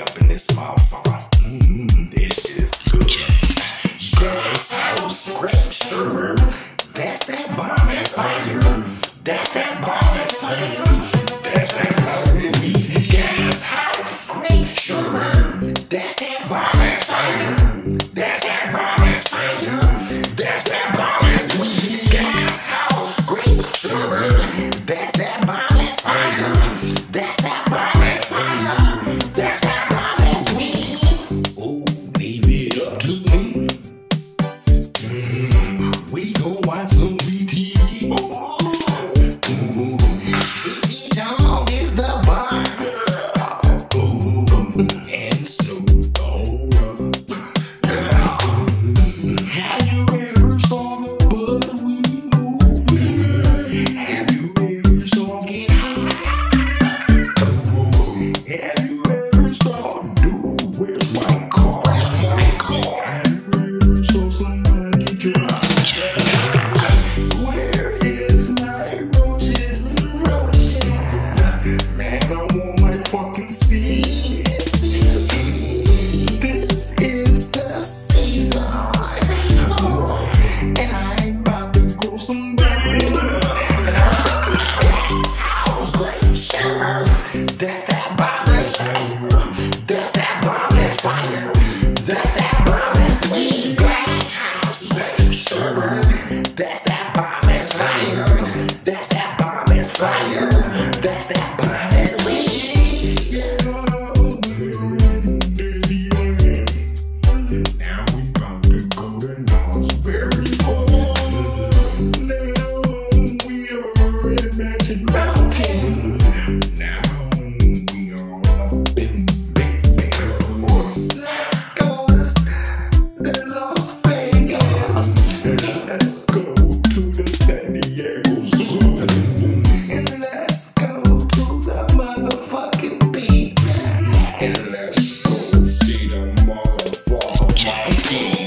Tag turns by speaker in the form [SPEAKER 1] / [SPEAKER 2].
[SPEAKER 1] up in this motherfucker. Mmm, this is good. That's how scripture. That's that bomb that's fire. That's that bomb that's fire. beat.